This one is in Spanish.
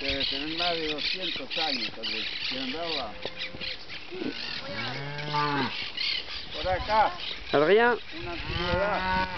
Debe tener más de 200 años tal vez. ¿Quieren verla? Ah. Por acá, Adrien una antigüedad.